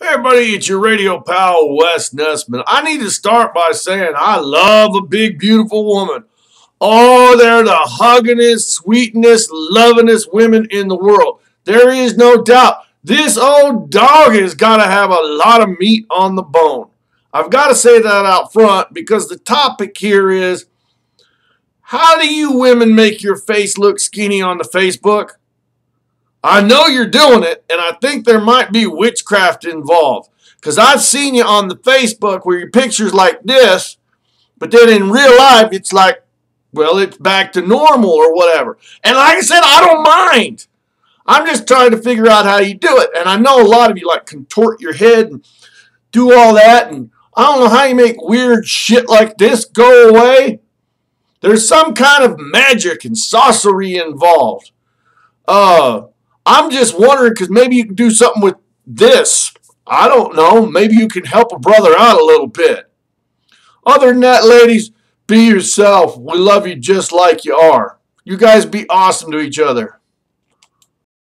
Hey everybody, it's your radio pal Wes Nessman. I need to start by saying I love a big, beautiful woman. Oh, they're the huggingest, sweetest, lovingest women in the world. There is no doubt. This old dog has got to have a lot of meat on the bone. I've got to say that out front because the topic here is how do you women make your face look skinny on the Facebook? I know you're doing it, and I think there might be witchcraft involved. Because I've seen you on the Facebook where your picture's like this, but then in real life, it's like, well, it's back to normal or whatever. And like I said, I don't mind. I'm just trying to figure out how you do it. And I know a lot of you like contort your head and do all that. And I don't know how you make weird shit like this go away. There's some kind of magic and sorcery involved. Uh, I'm just wondering because maybe you can do something with this. I don't know. Maybe you can help a brother out a little bit. Other than that, ladies, be yourself. We love you just like you are. You guys be awesome to each other.